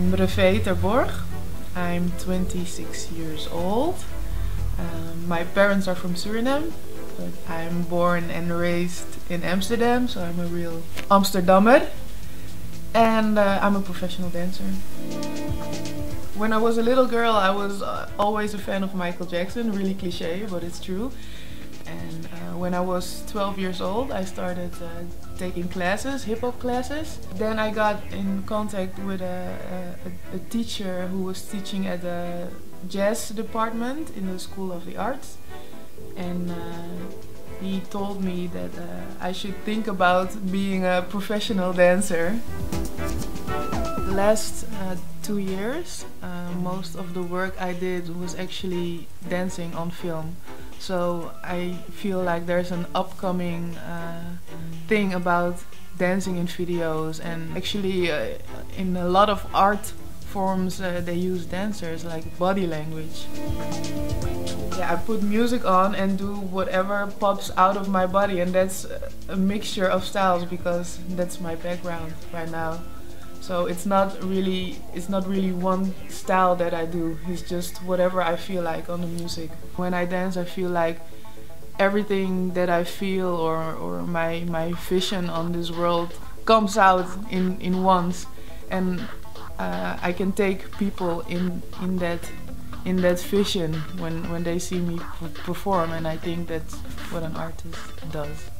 I'm Reve Terborg. I'm 26 years old. Um, my parents are from Suriname, but I'm born and raised in Amsterdam, so I'm a real Amsterdammer. And uh, I'm a professional dancer. When I was a little girl, I was uh, always a fan of Michael Jackson, really cliche, but it's true. And when I was 12 years old, I started uh, taking classes, hip hop classes. Then I got in contact with a, a, a, teacher who was teaching at the jazz department in the School of the Arts. And uh, he told me that uh, I should think about being a professional dancer. The last uh, two years, uh, most of the work I did was actually dancing on film. So I feel like there's an upcoming uh, thing about dancing in videos and actually uh, in a lot of art forms uh, they use dancers like body language. Yeah, I put music on and do whatever pops out of my body and that's a mixture of styles because that's my background right now. So it's not really it's not really one style that I do. It's just whatever I feel like on the music. When I dance, I feel like everything that I feel or, or my my vision on this world comes out in in once, and uh, I can take people in in that in that vision when when they see me perform, and I think that's what an artist does.